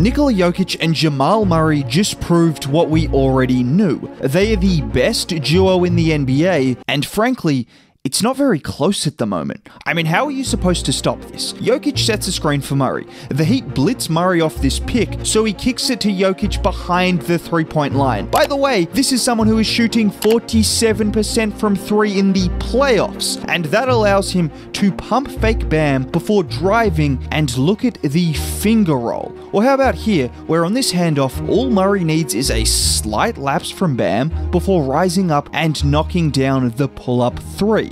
Nikola Jokic and Jamal Murray just proved what we already knew. They are the best duo in the NBA, and frankly, it's not very close at the moment. I mean, how are you supposed to stop this? Jokic sets a screen for Murray. The Heat blitz Murray off this pick, so he kicks it to Jokic behind the three point line. By the way, this is someone who is shooting 47% from three in the playoffs, and that allows him to pump fake Bam before driving and look at the finger roll. Or how about here, where on this handoff, all Murray needs is a slight lapse from Bam before rising up and knocking down the pull up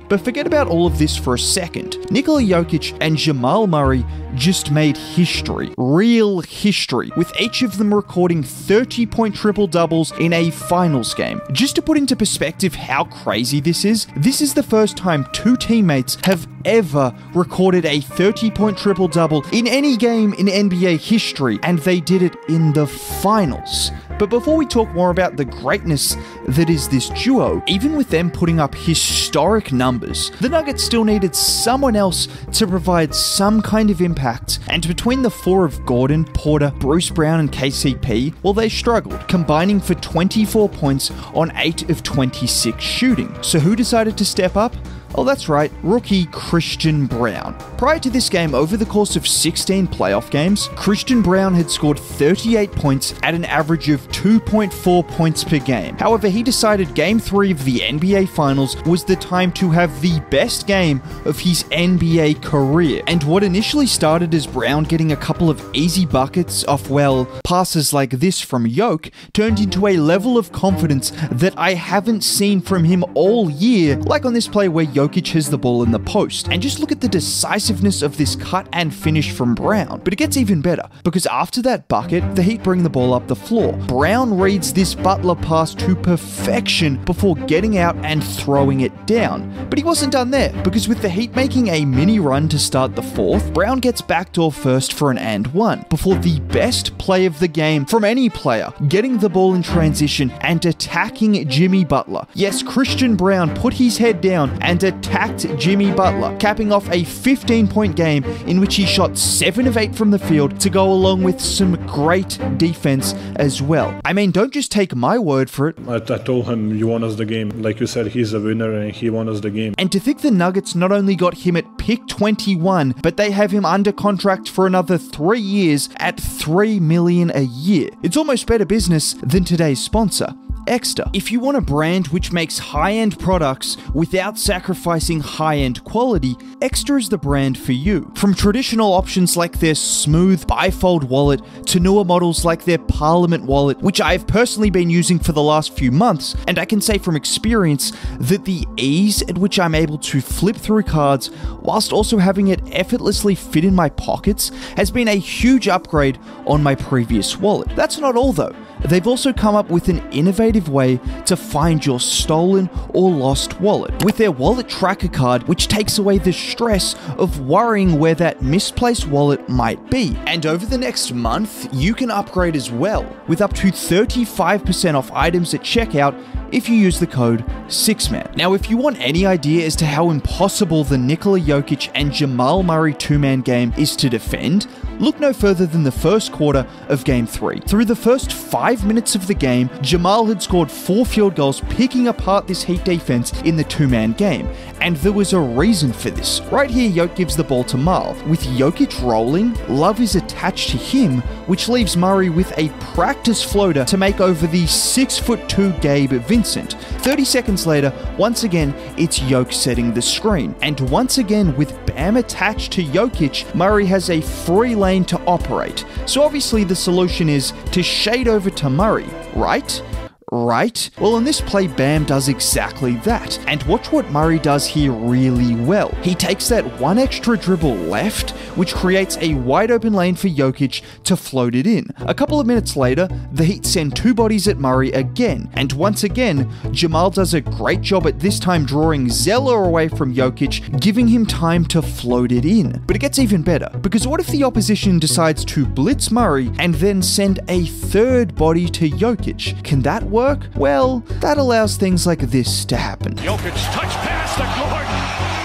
But forget about all of this for a second. Nikola Jokic and Jamal Murray just made history, real history, with each of them recording 30 point triple doubles in a finals game. Just to put into perspective how crazy this is, this is the first time two teammates have ever recorded a 30 point triple double in any game in NBA history, and they did it in the finals. But before we talk more about the greatness that is this duo, even with them putting up historic numbers, the Nuggets still needed someone else to provide some kind of impact. And between the four of Gordon, Porter, Bruce Brown, and KCP, well, they struggled, combining for 24 points on 8 of 26 shooting. So who decided to step up? Oh, that's right, rookie Christian Braun. Prior to this game, over the course of 16 playoff games, Christian Braun had scored 38 points at an average of 2.4 points per game. However, he decided game 3 of the NBA Finals was the time to have the best game of his NBA career. And what initially started as Braun getting a couple of easy buckets off, well, passes like this from Yoke turned into a level of confidence that I haven't seen from him all year, like on this play where Jokic has the ball in the post. And just look at the decisiveness of this cut and finish from Braun. But it gets even better, because after that bucket, the Heat bring the ball up the floor. Braun reads this Butler pass to perfection before getting out and throwing it down. But he wasn't done there, because with the Heat making a mini run to start the fourth, Braun gets backdoor first for an and one, before the best play of the game from any player, getting the ball in transition and attacking Jimmy Butler. Yes, Christian Braun put his head down and attacked Jimmy Butler, capping off a 15 point game in which he shot 7 of 8 from the field to go along with some great defense as well. I mean, don't just take my word for it. I, I told him, You won us the game. Like you said, he's a winner and he won us the game. And to think the Nuggets not only got him at pick 21, but they have him under contract for another three years at 3 million a year. It's almost better business than today's sponsor. Ekster. If you want a brand which makes high end products without sacrificing high end quality, Ekster is the brand for you. From traditional options like their smooth bifold wallet to newer models like their Parliament wallet, which I've personally been using for the last few months, and I can say from experience that the ease at which I'm able to flip through cards whilst also having it effortlessly fit in my pockets has been a huge upgrade on my previous wallet. That's not all though. They've also come up with an innovative way to find your stolen or lost wallet with their wallet tracker card, which takes away the stress of worrying where that misplaced wallet might be. And over the next month, you can upgrade as well with up to 35% off items at checkout if you use the code SIXMAN. Now, if you want any idea as to how impossible the Nikola Jokic and Jamal Murray two man game is to defend, look no further than the first quarter of Game 3. Through the first five minutes of the game, Jamal had scored four field goals, picking apart this Heat defense in the two man game. And there was a reason for this. Right here, Jokic gives the ball to Marl. With Jokic rolling, Love is attached to him, which leaves Murray with a practice floater to make over the 6'2 Gabe Vincent. 30 seconds later, once again, it's Jokic setting the screen. And once again, with Bam attached to Jokic, Murray has a free lane to operate. So obviously, the solution is to shade over to Murray, right? Right? Well, in this play, Bam does exactly that. And watch what Murray does here really well. He takes that one extra dribble left, which creates a wide open lane for Jokic to float it in. A couple of minutes later, the Heat send two bodies at Murray again. And once again, Jamal does a great job at this time drawing Zeller away from Jokic, giving him time to float it in. But it gets even better, because what if the opposition decides to blitz Murray and then send a third body to Jokic? Can that work? Work? Well, that allows things like this to happen. Jokic touch pass to Gordon.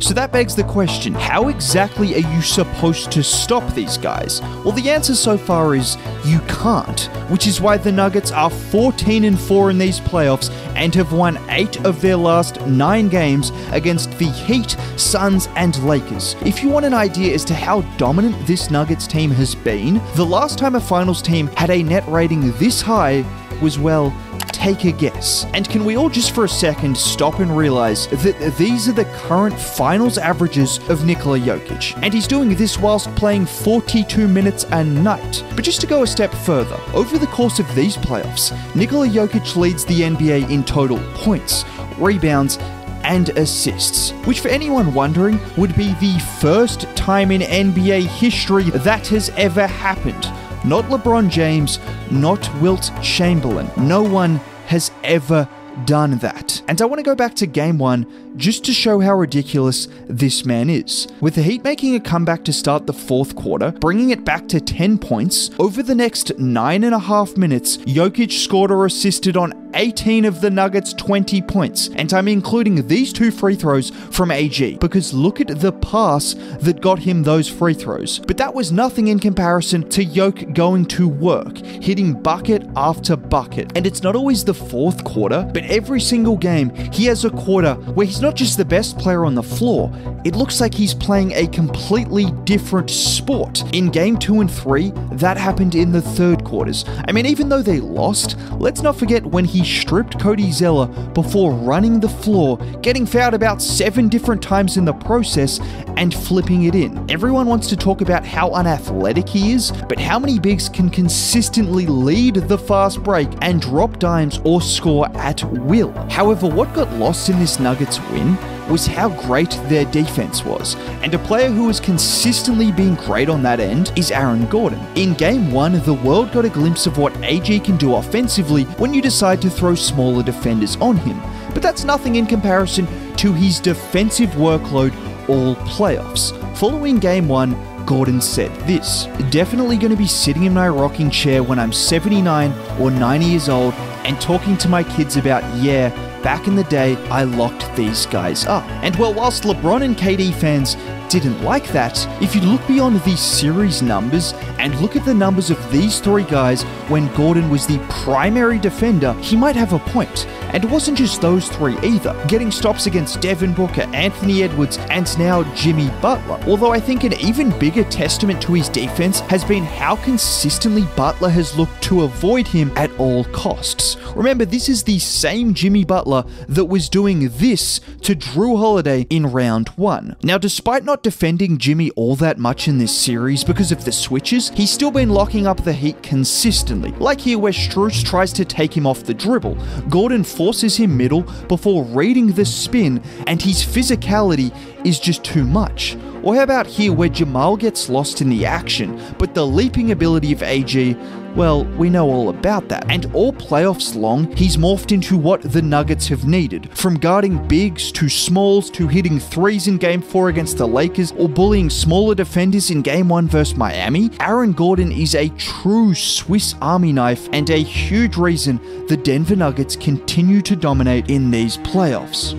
So that begs the question how exactly are you supposed to stop these guys? Well, the answer so far is you can't, which is why the Nuggets are 14 and 4 in these playoffs and have won 8 of their last 9 games against the Heat, Suns, and Lakers. If you want an idea as to how dominant this Nuggets team has been, the last time a finals team had a net rating this high was, well, take a guess. And can we all just for a second stop and realize that these are the current finals averages of Nikola Jokic? And he's doing this whilst playing 42 minutes a night. But just to go a step further, over the course of these playoffs, Nikola Jokic leads the NBA in total points, rebounds, and assists, which for anyone wondering would be the first time in NBA history that has ever happened. Not LeBron James, not Wilt Chamberlain. No one has ever done that. And I want to go back to game one just to show how ridiculous this man is. With the Heat making a comeback to start the fourth quarter, bringing it back to 10 points, over the next nine and a half minutes, Jokic scored or assisted on 18 of the Nuggets' 20 points. And I'm including these two free throws from AG, because look at the pass that got him those free throws. But that was nothing in comparison to Yoke going to work, hitting bucket after bucket. And it's not always the fourth quarter, but every single game, he has a quarter where he's not just the best player on the floor, it looks like he's playing a completely different sport. In game two and three, that happened in the third I mean, even though they lost, let's not forget when he stripped Cody Zeller before running the floor, getting fouled about seven different times in the process, and flipping it in. Everyone wants to talk about how unathletic he is, but how many bigs can consistently lead the fast break and drop dimes or score at will? However, what got lost in this Nuggets win was how great their defense was. And a player who has consistently been great on that end is Aaron Gordon. In game one, the world got a glimpse of what AG can do offensively when you decide to throw smaller defenders on him. But that's nothing in comparison to his defensive workload all playoffs. Following game one, Gordon said this Definitely going to be sitting in my rocking chair when I'm 79 or 90 years old and talking to my kids about, yeah, back in the day, I locked these guys up. And well, whilst LeBron and KD fans didn't like that, if you look beyond these series numbers and look at the numbers of these three guys when Gordon was the primary defender, he might have a point. And it wasn't just those three either, getting stops against Devin Booker, Anthony Edwards, and now Jimmy Butler. Although I think an even bigger testament to his defense has been how consistently Butler has looked to avoid him at all costs. Remember, this is the same Jimmy Butler that was doing this to Jrue Holiday in round one. Now, despite not defending Jimmy all that much in this series because of the switches, he's still been locking up the Heat consistently. Like here where Strus tries to take him off the dribble. Gordon forces him middle before reading the spin, and his physicality is just too much. Or how about here where Jamal gets lost in the action, but the leaping ability of AG, well, we know all about that. And all playoffs long, he's morphed into what the Nuggets have needed. From guarding bigs to smalls to hitting threes in game four against the Lakers or bullying smaller defenders in game one versus Miami, Aaron Gordon is a true Swiss Army knife and a huge reason the Denver Nuggets continue to dominate in these playoffs.